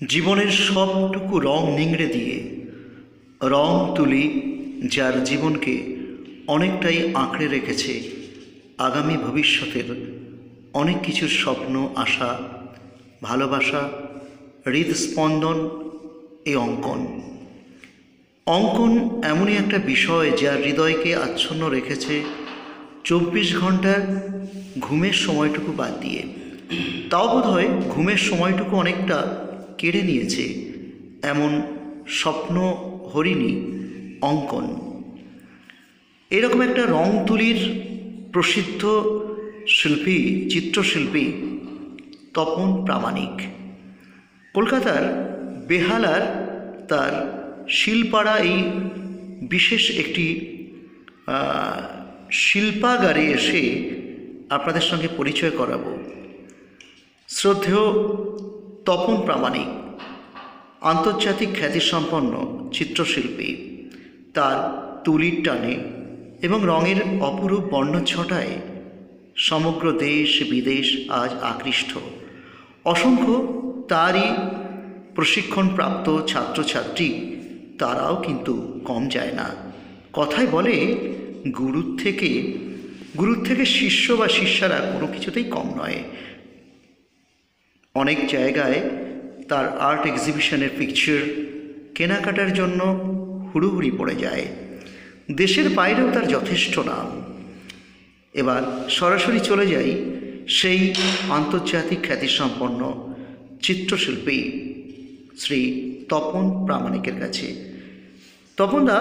জীবনের সবটুকু রং নিংড়ে দিয়ে, রং তুলি যার জীবনকে অনেকটাই আঁকড়ে রেখেছে আগামী ভবিষ্যতের অনেক কিছুর স্বপ্ন, আশা, ভালোবাসা, হৃদস্পন্দন এই অঙ্কন। অঙ্কন এমনই একটা বিষয় যা হৃদয়কে আচ্ছন্ন রেখেছে চব্বিশ ঘণ্টার ঘুমের সময়টুকু বাদ দিয়ে। তাও বোধ হয় ঘুমের সময়টুকু অনেকটা কেড়ে নিয়েছে এমন স্বপ্ন হরিণী, অঙ্কন। এরকম একটা রং তুলির প্রসিদ্ধ শিল্পী, চিত্রশিল্পী, তপন প্রামাণিক। কলকাতার বেহালার তার শিলপাড়া এই বিশেষ একটি শিল্পাগারে এসে আপনাদের সঙ্গে পরিচয় করাবো। শ্রদ্ধেয় তপন প্রামাণিক, আন্তর্জাতিক খ্যাতিসম্পন্ন চিত্রশিল্পী। তার তুলির টানে এবং রঙের অপরূপ বর্ণ ছটায় সমগ্র দেশ বিদেশ আজ আকৃষ্ট। অসংখ্য তারই প্রশিক্ষণপ্রাপ্ত ছাত্রছাত্রী তারাও কিন্তু কম যায় না। কথায় বলে গুরুর থেকে গুরুর থেকে শিষ্য বা শিষ্যারা কোনো কিছুতেই কম নয়। অনেক জায়গায় তার আর্ট এক্সিবিশনের পিকচার কেনাকাটার জন্য হুড়ুহুড়ি পড়ে যায়। দেশের বাইরেও তার যথেষ্ট নাম। এবার সরাসরি চলে যাই সেই আন্তর্জাতিক খ্যাতিসম্পন্ন চিত্রশিল্পী শ্রী তপন প্রামাণিকের কাছে। তপনদা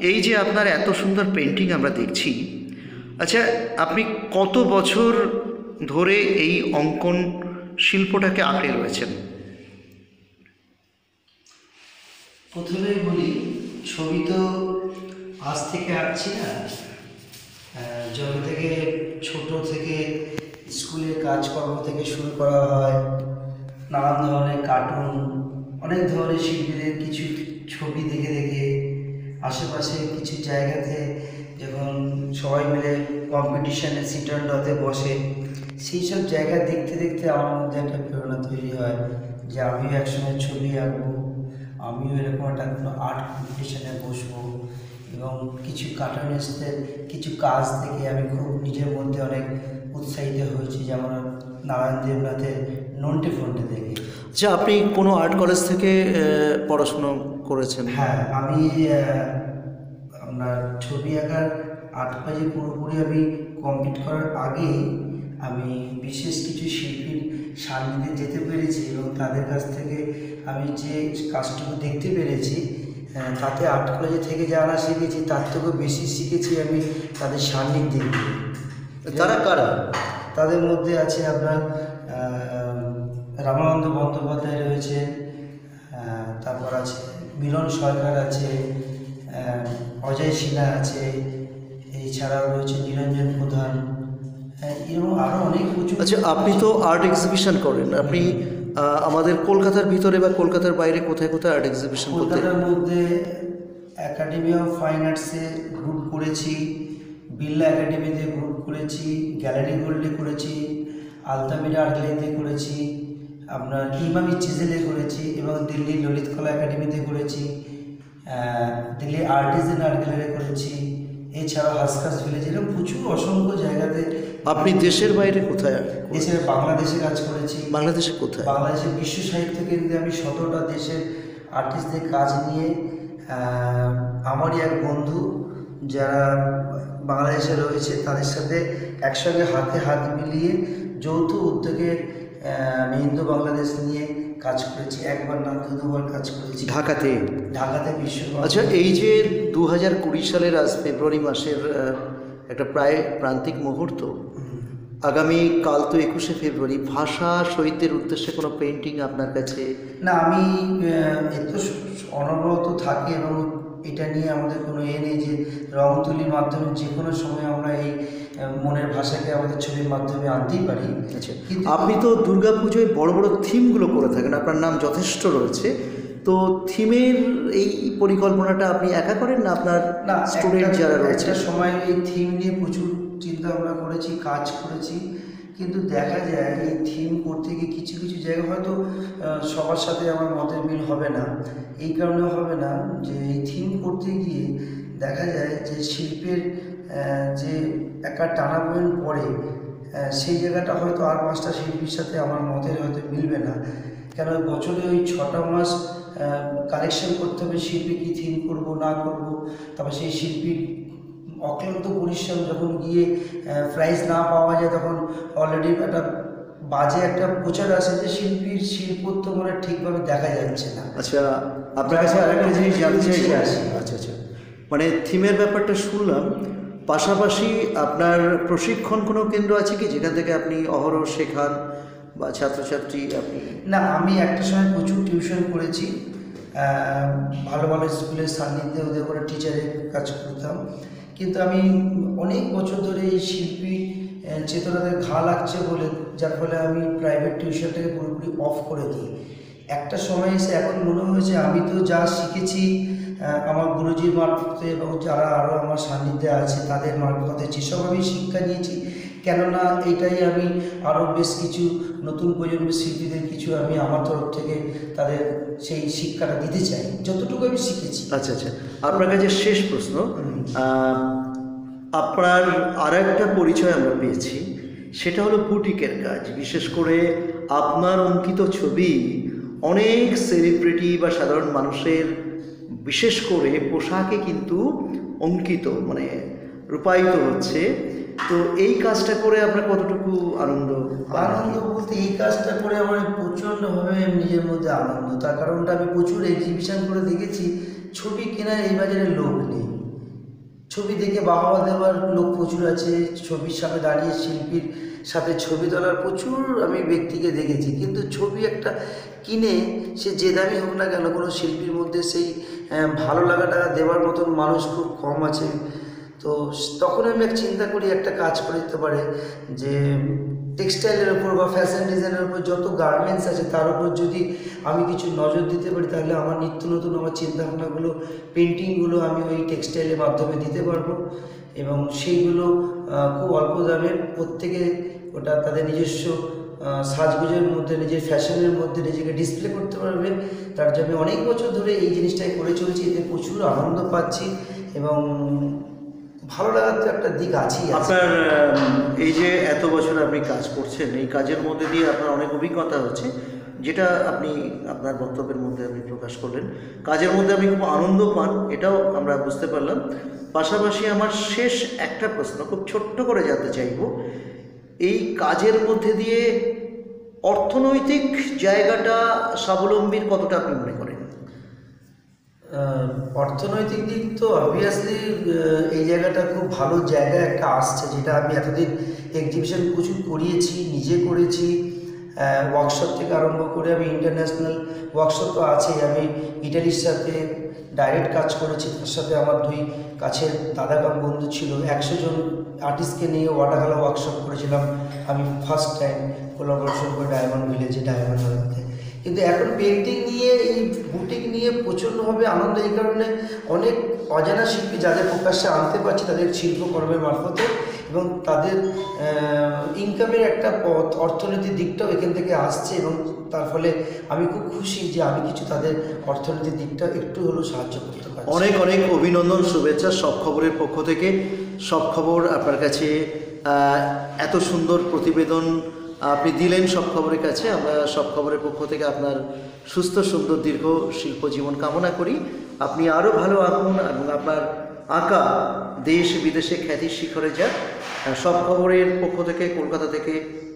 এই যে আপনার এত সুন্দর পেন্টিং আমরা দেখছি আচ্ছা আপনি কত বছর ধরে এই অঙ্কন শিল্পটাকে আঁকড়ে রয়েছেন। প্রথমেই বলি, ছবি তো আজ থেকে আঁকছি না। যবে থেকে ছোট থেকে স্কুলের কাজকর্ম থেকে শুরু করা হয়, নানান ধরনের কার্টুন অনেক ধরনের শিল্পীদের কিছু ছবি দেখে দেখে আশেপাশে কিছু জায়গাতে যখন সবাই মিলে কম্পিটিশানে সিটান্ডতে বসে সেই সব জায়গা দেখতে দেখতে আমার মধ্যে একটা প্রেরণা তৈরি হয় যে আমিও একসময় ছবি আঁকবো আমিও এরকম একটা কোনো আর্ট কম্পিটিশানে বসবো এবং কিছু কার্টুনিস্টদের কিছু কাজ থেকে আমি খুব নিজের মধ্যে অনেক উৎসাহিত হয়েছি যেমন নারায়ণ দেবনাথের নন্টে ফন্টে দেখে। আচ্ছা আপনি কোনো আর্ট কলেজ থেকে পড়াশুনো করেছেন? হ্যাঁ আমি আপনার ছবি আঁকার আর্ট কাজে পুরোপুরি আমি কমপ্লিট করার আগেই আমি বিশেষ কিছু শিল্পীর সান্নিধ্যে যেতে পেরেছি এবং তাদের কাছ থেকে আমি যে কাজটুকু দেখতে পেরেছি তাতে আর্ট কলেজে থেকে যারা শিখেছি তার থেকেও বেশি শিখেছি আমি তাদের সান্নিধ্যে। তারা কারা তাদের মধ্যে আছে আপনার রামানন্দ বন্দ্যোপাধ্যায় রয়েছে তারপর আছে মিলন সরকার আছে অজয় সিনহা আছে এছাড়াও রয়েছে নিরঞ্জন প্রধান আচ্ছা আপনি তো আর্ট এক্সিবিশন করেন। আপনি আমাদের কলকাতার ভিতরে বা কলকাতার বাইরে কোথায় কোথায় আর্ট এক্সিবিশন করতে? কলকাতার মধ্যে একাডেমি অফ ফাইন আর্টসে গ্রুপ করেছি বিড়লা একাডেমিতে গ্রুপ করেছি গ্যালারি গোল্ডে করেছি আলতামিরা আর্ট গ্যালারিতে করেছি আপনার ইমামি চিজেলে করেছি এবং দিল্লি ললিত কলা একাডেমিতে করেছি দিল্লি আর্টিজেন আর্ট গ্যালারি করেছি এছাড়াও হাসকাস ভিলেজ এরকম প্রচুর অসংখ্য জায়গাতে আপনি দেশের বাইরে কোথায় এছাড়া বাংলাদেশে কাজ করেছি। বাংলাদেশে কোথায়? বাংলাদেশের বিশ্ব সাহিত্য কেন্দ্রে আমি সতেরোটা দেশের আর্টিস্টদের কাজ নিয়ে আমারই এক বন্ধু যারা বাংলাদেশে রয়েছে তাদের সাথে একসঙ্গে হাতে হাত মিলিয়ে যৌথ উদ্যোগে আমি ইন্দো বাংলাদেশ নিয়ে কাজ করেছি। একবার না দু দুবার কাজ করেছি। ঢাকাতে? ঢাকাতে বিশ্ব আচ্ছা এই যে দু হাজার কুড়ি সালের আজ ফেব্রুয়ারি মাসের একটা প্রায় প্রান্তিক মুহূর্ত আগামী কাল তো একুশে ফেব্রুয়ারি। ভাষা শহীদদের উদ্দেশ্যে কোনো পেন্টিং আপনার কাছে? না আমি আহ, এ তো অনবরত থাকি এবং এটা নিয়ে আমাদের কোনো এ নেই যে রং তুলির মাধ্যমে যে কোনো সময় আমরা এই মনের ভাষাকে আমাদের ছবির মাধ্যমে আনতেই পারি। আচ্ছা কিন্তু আপনি তো দুর্গাপুজোয় বড় বড় থিমগুলো করে থাকেন আপনার নাম যথেষ্ট রয়েছে। তো থিমের এই পরিকল্পনাটা আপনি একা করেন না আপনার না স্টুডেন্ট যারা রয়েছে? সময় এই থিম নিয়ে প্রচুর চিন্তা ভাবনা করেছি, কাজ করেছি, কিন্তু দেখা যায় এই থিম করতে গিয়ে কিছু কিছু জায়গা হয়তো সবার সাথে আমার মতের মিল হবে না। এই কারণে হবে না যে এই থিম করতে গিয়ে দেখা যায় যে শিল্পের যে একটা টানা পয়েন্ট পড়ে সেই জায়গাটা হয়তো আর পাঁচটা শিল্পীর সাথে আমার মতের হয়তো মিলবে না। কেন বছরে ওই ছটা মাস কালেকশন করতে হবে শিল্পী কী থিম করব, না করব, তারপর সেই শিল্পীর অক্লান্ত পরিশ্রম যখন গিয়ে প্রাইজ না পাওয়া যায় তখন অলরেডি একটা বাজে একটা প্রচার আছে যে শিল্পীর শিল্পত্ব মানে ঠিকভাবে দেখা যাচ্ছে না। আচ্ছা আপনার কাছে আরেকটা জিনিস জানতে চাই পিছিয়ে আচ্ছা আচ্ছা মানে থিমের ব্যাপারটা শুনলাম পাশাপাশি আপনার প্রশিক্ষণ কোনো কেন্দ্র আছে কি যেখান থেকে আপনি অহরহ শেখান বা ছাত্রছাত্রী আপনি? না আমি একটা সময় প্রচুর টিউশন করেছি। ভালো ভালো স্কুলের সান্নিধ্যে ওদের করে টিচারের কাজ করতাম। কিন্তু আমি অনেক বছর ধরে এই শিল্পী চেতনাতে ঘা লাগছে বলে, যার ফলে আমি প্রাইভেট টিউশনটাকে পুরোপুরি অফ করে দিই। একটা সময় এসে এখন মনে হয়েছে আমি তো যা শিখেছি আমার গুরুজির মারফতে এবং যারা আরও আমার সান্নিধ্যে আছে তাদের মারফতে, যেসব আমি শিক্ষা নিয়েছি কেননা এইটাই আমি আরও বেশ কিছু নতুন প্রজন্মের শিল্পীদের কিছু আমি আমার তরফ থেকে তাদের সেই শিক্ষাটা দিতে চাই। যতটুকু আমি শিখেছি। আচ্ছা আচ্ছা। আপনার কাছে শেষ প্রশ্ন। আপনার আর একটা পরিচয় আমরা পেয়েছি। সেটা হলো বুটিকের কাজ। বিশেষ করে আপনার অঙ্কিত ছবি অনেক সেলিব্রিটি বা সাধারণ মানুষের বিশেষ করে পোশাকে কিন্তু অঙ্কিত মানে রূপায়িত হচ্ছে। তো এই কাজটা করে আপনার কতটুকু আনন্দ? আনন্দ বলতে এই কাজটা করে আমার প্রচণ্ডভাবে নিজের মধ্যে আনন্দ। তার কারণটা আমি প্রচুর এক্সিবিশন করে দেখেছি। ছবি কেনার এই বাজারে লোক নেই। ছবি দেখে বাহবা দেওয়ার লোক প্রচুর আছে। ছবির সামনে দাঁড়িয়ে শিল্পীর সাথে ছবি তোলার প্রচুর আমি ব্যক্তিকে দেখেছি। কিন্তু ছবি একটা কিনে সে যে দামি হোক না কেন কোনো শিল্পীর মধ্যে সেই ভালো লাগাটা দেওয়ার মতন মানুষ খুব কম আছে। তো তখন আমি এক চিন্তা করি, একটা কাজ করে দিতে পারে যে টেক্সটাইলের ওপর বা ফ্যাশন ডিজাইনের উপর যত গার্মেন্টস আছে তার উপর যদি আমি কিছু নজর দিতে পারি, তাহলে আমার নিত্য নতুন আমার চিন্তাভাবনাগুলো পেন্টিংগুলো আমি ওই টেক্সটাইলের মাধ্যমে দিতে পারব। এবং সেইগুলো খুব অল্প দামে প্রত্যেকে ওটা তাদের নিজস্ব সাজগুজের মধ্যে, নিজের ফ্যাশনের মধ্যে নিজেকে ডিসপ্লে করতে পারবে। তার জন্য অনেক বছর ধরে এই জিনিসটাই করে চলছি, এতে প্রচুর আনন্দ পাচ্ছি এবং ভালো লাগার তো একটা দিক আছে। আপনার এই যে এত বছর আপনি কাজ করছেন, এই কাজের মধ্যে দিয়ে আপনার অনেক অভিজ্ঞতা হচ্ছে, যেটা আপনি, আপনার বক্তব্যের মধ্যে আপনি প্রকাশ করলেন। কাজের মধ্যে আপনি খুব আনন্দ পান, এটাও আমরা বুঝতে পারলাম। পাশাপাশি আমার শেষ একটা প্রশ্ন, খুব ছোট্ট করে জানতে চাইব। এই কাজের মধ্যে দিয়ে অর্থনৈতিক জায়গাটা স্বাবলম্বীর কতটা আপনি মনে করেন? অর্থনৈতিক দিক তো অবভিয়াসলি এই জায়গাটা খুব ভালো জায়গা একটা আসছে, যেটা আমি এতদিন এক্সিবিশন প্রচুর করিয়েছি, নিজে করেছি ওয়ার্কশপ থেকে আরম্ভ করে আমি ইন্টারন্যাশনাল ওয়ার্কশপ তো আছেই, আমি ইটালির সাথে ডাইরেক্ট কাজ করেছি, তার সাথে আমার দুই কাছের দাদাকাম বন্ধু ছিল, একশো জন আর্টিস্টকে নিয়ে ওয়াটার কালার ওয়ার্কশপ করেছিলাম, আমি ফার্স্ট টাইম কোলাবোরেশন করে ডায়মন্ড ভিলেজে ডায়মন্ড কিন্তু এখন পেন্টিং নিয়ে, এই বুটিক নিয়ে প্রচণ্ডভাবে আনন্দ, এই কারণে অনেক অজানা শিল্পী যাদের প্রকাশ্যে আনতে পারছে, তাদের শিল্পকর্মের মারফতে এবং তাদের ইনকামের একটা পথ, অর্থনৈতিক দিকটাও এখান থেকে আসছে এবং তার ফলে আমি খুব খুশি যে আমি কিছু তাদের অর্থনৈতিক দিকটা একটু হলেও সাহায্য করতে পারি অনেক অনেক অভিনন্দন, শুভেচ্ছা সব খবরের পক্ষ থেকে। সব খবর আপনার কাছে এত সুন্দর প্রতিবেদন আপনি দিলেন সব খবরের কাছে। আমরা সব খবরের পক্ষ থেকে আপনার সুস্থ, সুন্দর, দীর্ঘ শিল্প জীবন কামনা করি। আপনি আরও ভালো আঁকুন এবং আপনার আঁকা দেশ, বিদেশে খ্যাতির শিখরে যাক। সব খবরের পক্ষ থেকে কলকাতা থেকে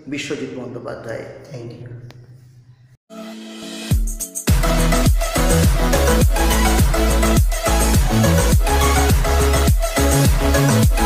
Biswajit Bandyopadhyay. Thank you Thank